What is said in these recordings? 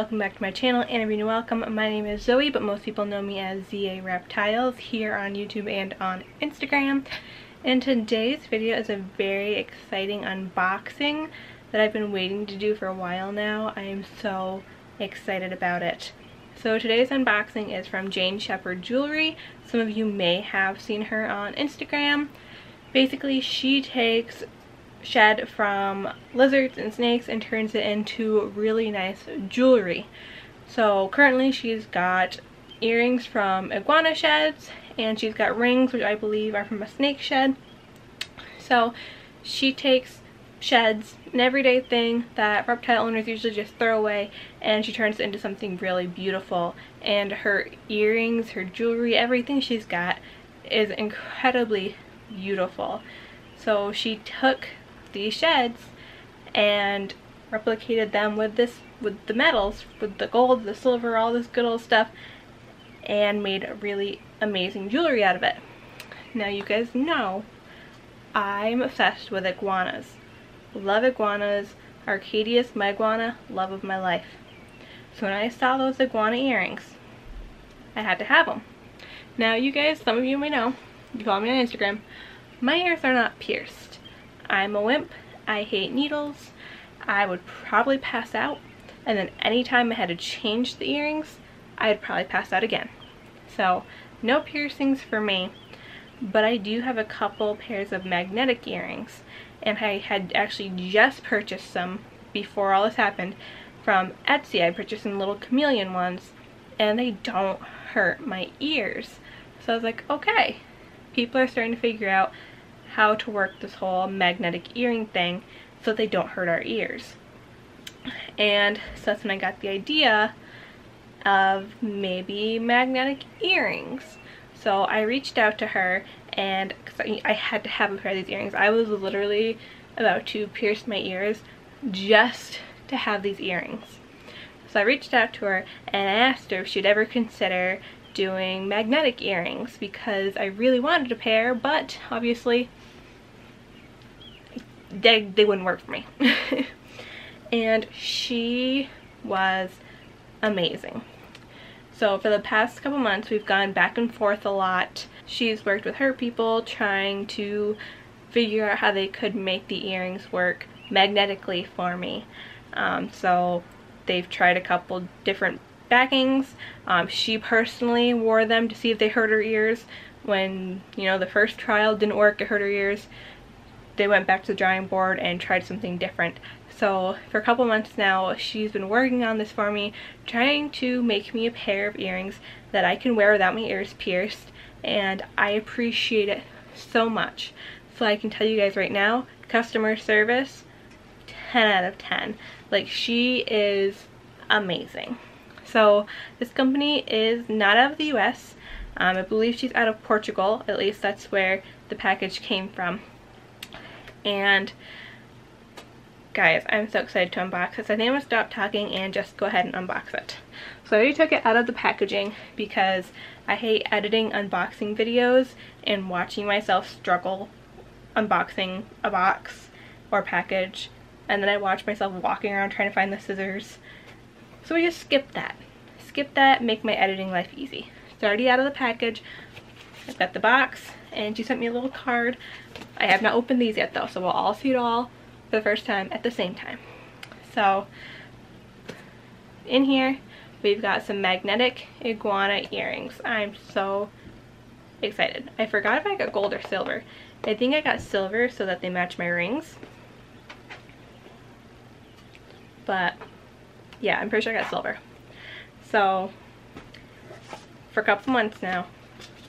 welcome back to my channel. And if you're new welcome my name is Zoe but most people know me as ZA Reptiles here on YouTube and on Instagram. And today's video is a very exciting unboxing that I've been waiting to do for a while now. I am so excited about it. So today's unboxing is from Jane Sheppard Jewelry. Some of you may have seen her on Instagram. Basically she takes shed from lizards and snakes and turns it into really nice jewelry. So currently she's got earrings from iguana sheds and she's got rings which I believe are from a snake shed. So she takes sheds, an everyday thing that reptile owners usually just throw away and she turns it into something really beautiful and her earrings, her jewelry, everything she's got is incredibly beautiful. So she took these sheds and replicated them with this with the metals with the gold the silver all this good old stuff and made really amazing jewelry out of it. Now you guys know I'm obsessed with iguanas. Love iguanas Arcadius my iguana love of my life. So when I saw those iguana earrings I had to have them now you guys some of you may know you follow me on Instagram my ears are not pierced I'm a wimp. I hate needles. I would probably pass out. And then anytime I had to change the earrings, I'd probably pass out again. So no piercings for me. But I do have a couple pairs of magnetic earrings. And I had actually just purchased some before all this happened from Etsy. I purchased some little chameleon ones. And they don't hurt my ears. So I was like, okay. People are starting to figure out how to work this whole magnetic earring thing so they don't hurt our ears. And so that's when I got the idea of maybe magnetic earrings. So I reached out to her and I had to have a pair of these earrings. I was literally about to pierce my ears just to have these earrings. So I reached out to her and I asked her if she'd ever consider doing magnetic earrings because I really wanted a pair but obviously they, they wouldn't work for me. and she was amazing. So for the past couple months, we've gone back and forth a lot. She's worked with her people trying to figure out how they could make the earrings work magnetically for me. Um, so they've tried a couple different backings. Um, she personally wore them to see if they hurt her ears. When, you know, the first trial didn't work, it hurt her ears they went back to the drawing board and tried something different. So for a couple months now, she's been working on this for me, trying to make me a pair of earrings that I can wear without my ears pierced, and I appreciate it so much. So I can tell you guys right now, customer service, 10 out of 10. Like she is amazing. So this company is not out of the US. Um, I believe she's out of Portugal, at least that's where the package came from and guys i'm so excited to unbox this. I think i'm gonna stop talking and just go ahead and unbox it. So i already took it out of the packaging because i hate editing unboxing videos and watching myself struggle unboxing a box or package. And then i watch myself walking around trying to find the scissors. So we just skip that. Skip that make my editing life easy. It's already out of the package. I've got the box and she sent me a little card. I have not opened these yet though, so we'll all see it all for the first time at the same time. So in here, we've got some magnetic iguana earrings. I'm so excited. I forgot if I got gold or silver. I think I got silver so that they match my rings. But yeah, I'm pretty sure I got silver. So for a couple months now,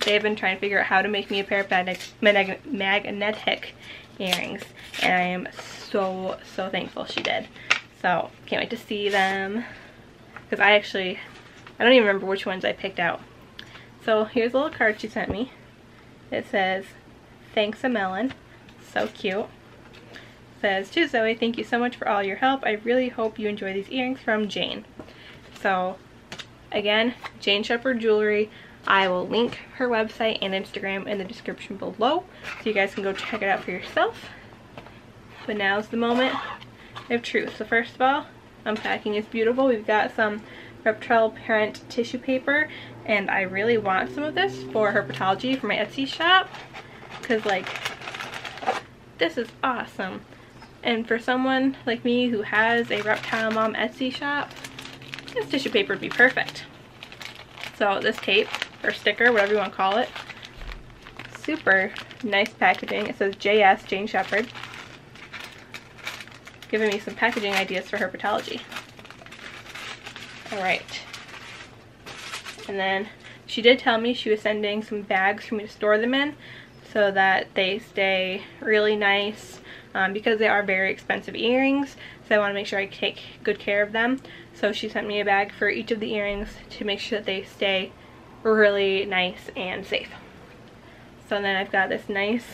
they have been trying to figure out how to make me a pair of magnetic, magnetic earrings and I am so so thankful she did. So can't wait to see them. Because I actually I don't even remember which ones I picked out. So here's a little card she sent me. It says thanks a melon. So cute. Says to Zoe thank you so much for all your help. I really hope you enjoy these earrings from Jane. So again Jane Sheppard Jewelry I will link her website and Instagram in the description below so you guys can go check it out for yourself. But now's the moment of truth. So first of all, unpacking is beautiful. We've got some reptile parent tissue paper and I really want some of this for herpetology for my Etsy shop because like this is awesome and for someone like me who has a reptile mom Etsy shop this tissue paper would be perfect so this tape or sticker whatever you want to call it super nice packaging it says JS Jane Sheppard giving me some packaging ideas for herpetology all right and then she did tell me she was sending some bags for me to store them in so that they stay really nice um, because they are very expensive earrings. So I want to make sure I take good care of them. So she sent me a bag for each of the earrings to make sure that they stay really nice and safe. So then I've got this nice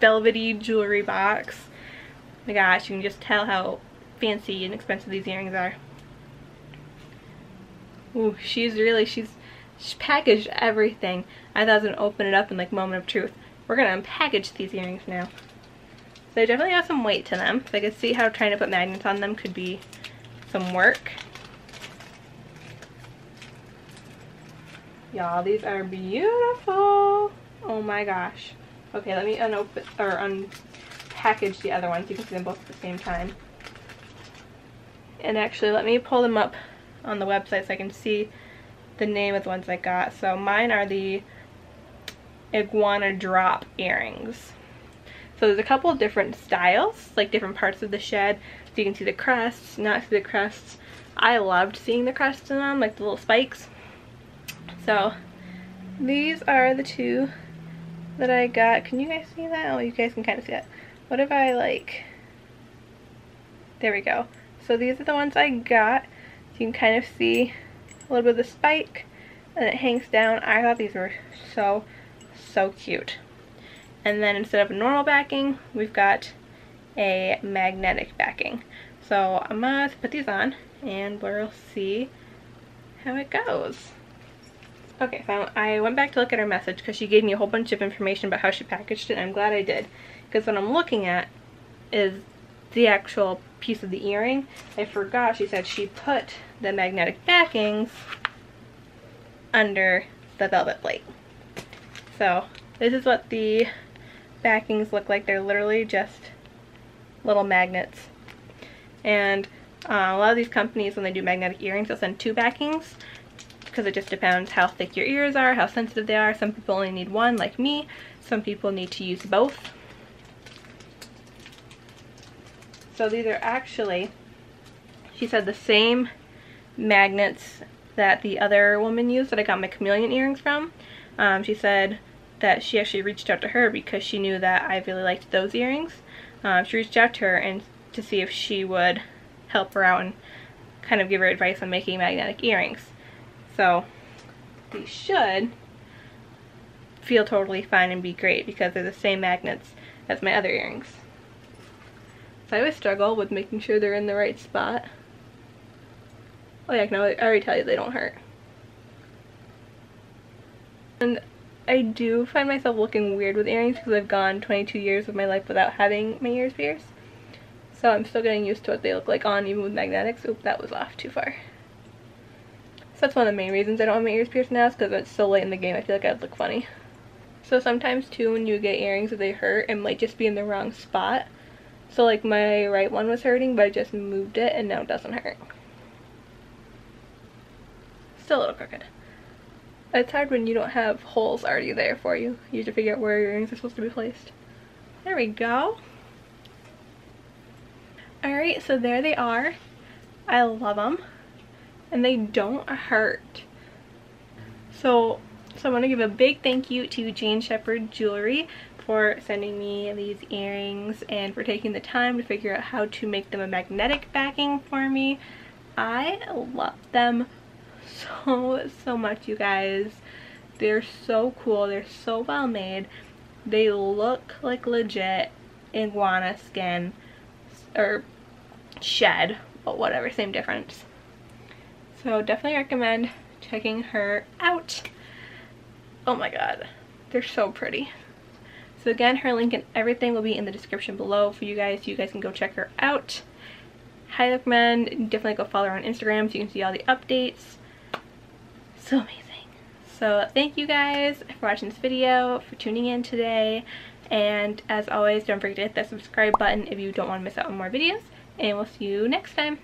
velvety jewelry box. My gosh, you can just tell how fancy and expensive these earrings are. Ooh, she's really, she's, she's packaged everything. I thought I was going to open it up in like moment of truth. We're going to unpackage these earrings now. They definitely have some weight to them. So I could see how trying to put magnets on them could be some work. Y'all, these are beautiful. Oh my gosh. Okay, let me unopen or unpackage the other ones. You can see them both at the same time. And actually, let me pull them up on the website so I can see the name of the ones I got. So mine are the iguana drop earrings. So there's a couple of different styles, like different parts of the shed. So you can see the crests, not see the crests. I loved seeing the crests in them, like the little spikes. So these are the two that I got. Can you guys see that? Oh, you guys can kind of see it. What if I like, there we go. So these are the ones I got. You can kind of see a little bit of the spike and it hangs down. I thought these were so, so cute. And then instead of a normal backing, we've got a magnetic backing. So I'm gonna put these on and we'll see how it goes. Okay, so I went back to look at her message because she gave me a whole bunch of information about how she packaged it and I'm glad I did. Because what I'm looking at is the actual piece of the earring. I forgot she said she put the magnetic backings under the velvet plate. So this is what the backings look like. They're literally just little magnets. And uh, a lot of these companies, when they do magnetic earrings, they'll send two backings because it just depends how thick your ears are, how sensitive they are. Some people only need one, like me. Some people need to use both. So these are actually, she said the same magnets that the other woman used that I got my chameleon earrings from. Um, she said that she actually reached out to her because she knew that I really liked those earrings. Um, she reached out to her and to see if she would help her out and kind of give her advice on making magnetic earrings. So these should feel totally fine and be great because they're the same magnets as my other earrings. So I always struggle with making sure they're in the right spot. Oh yeah, I already tell you they don't hurt. And I do find myself looking weird with earrings because I've gone 22 years of my life without having my ears pierced. So I'm still getting used to what they look like on even with magnetics. Oop, that was off too far. That's one of the main reasons I don't have my ears pierced now because it's so late in the game I feel like I'd look funny. So sometimes too when you get earrings that they hurt, it might just be in the wrong spot. So like my right one was hurting but I just moved it and now it doesn't hurt. Still a little crooked. It's hard when you don't have holes already there for you. You have to figure out where your earrings are supposed to be placed. There we go. Alright, so there they are. I love them. And they don't hurt. So, so I want to give a big thank you to Jane Sheppard Jewelry for sending me these earrings and for taking the time to figure out how to make them a magnetic backing for me. I love them so, so much, you guys. They're so cool. They're so well made. They look like legit iguana skin or shed, but whatever, same difference. So definitely recommend checking her out. Oh my god, they're so pretty. So again, her link and everything will be in the description below for you guys. So You guys can go check her out. highly recommend. Definitely go follow her on Instagram so you can see all the updates. So amazing. So thank you guys for watching this video, for tuning in today. And as always, don't forget to hit that subscribe button if you don't want to miss out on more videos. And we'll see you next time.